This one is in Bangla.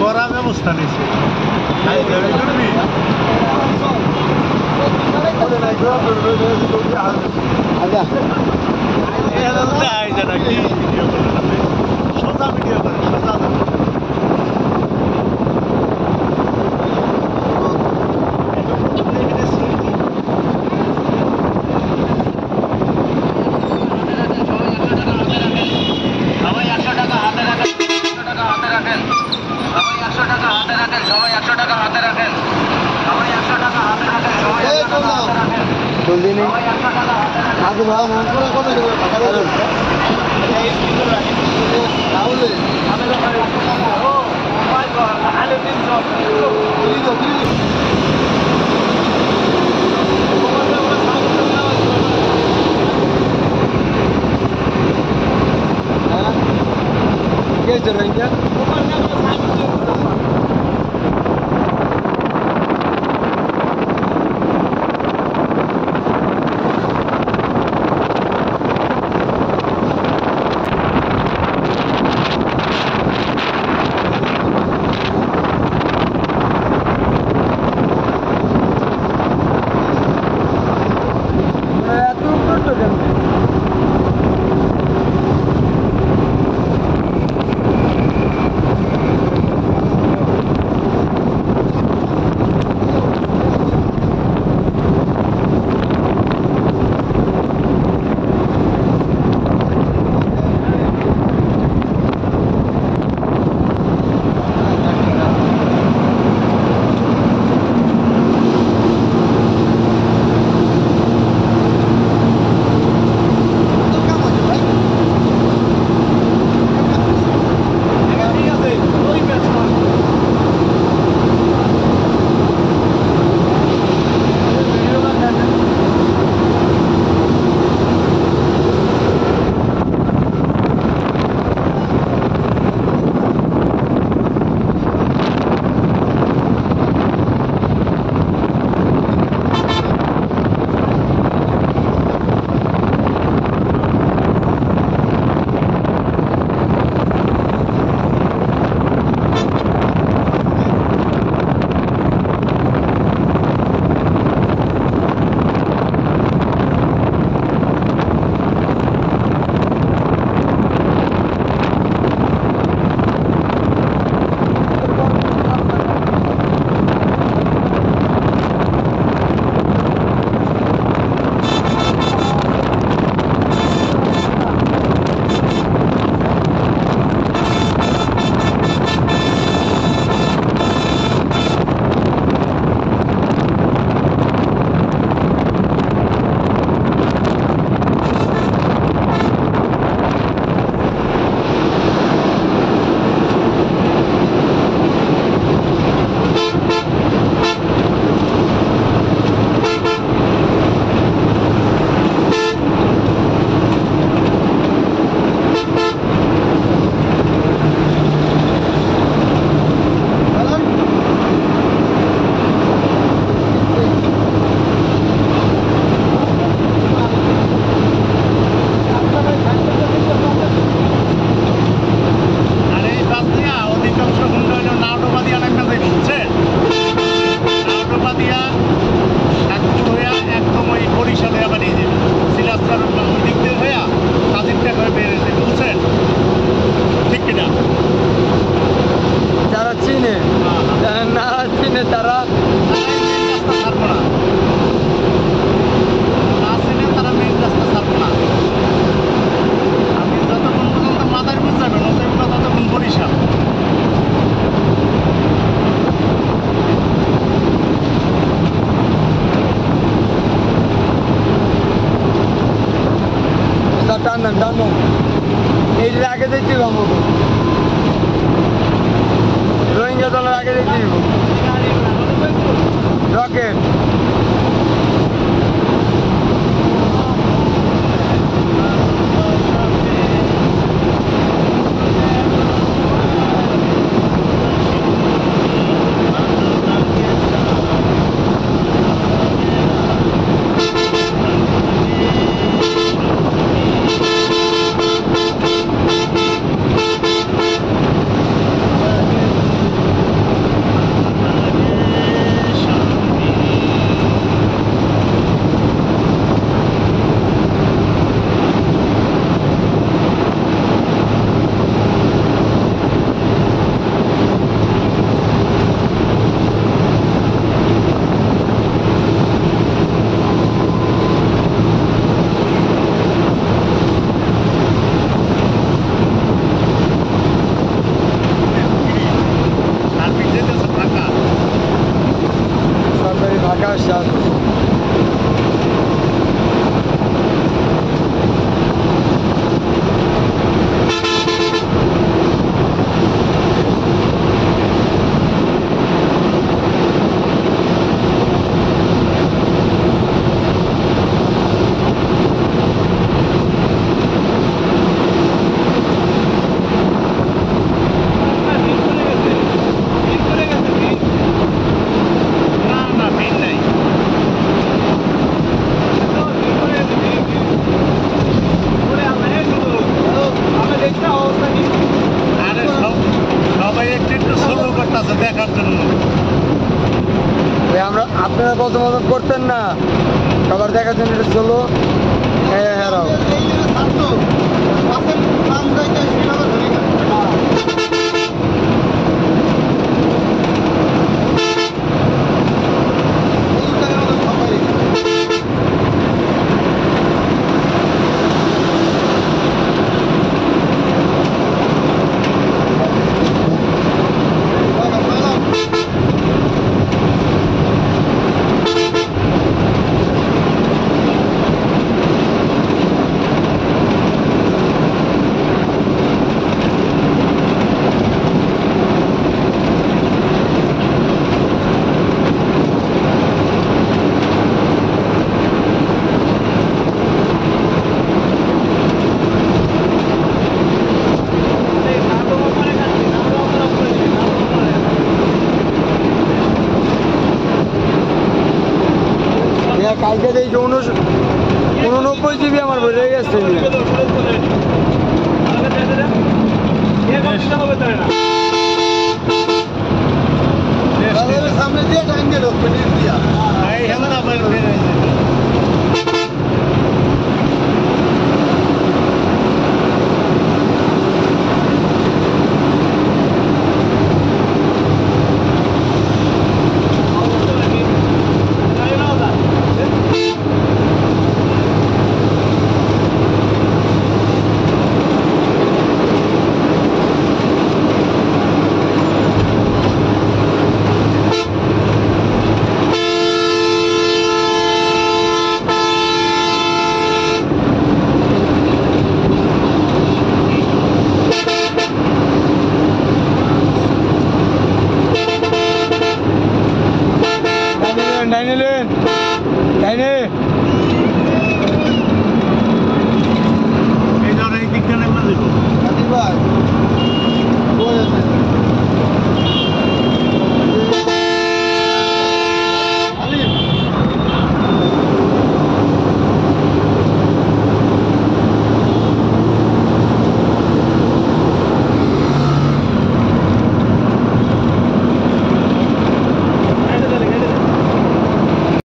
করা ব্যবস্থা নিয়েছে। হ্যাঁ, হ্যাঁ, আচ্ছা। সোজা ভিডিও দিনই আগে ভাব কথা তাহলে Gel de rengi. রেখে দিচ্ছি গঙ্গপুর প্রথম প্রথম করতেন না। সবার দেখার জন্য এটা চলো। হ্যাঁ হ্যাঁ হ্যাঁ কালকে দেখি উনস উননব্বই জিবি আমার বেড়ে গেছে दाहिने लेन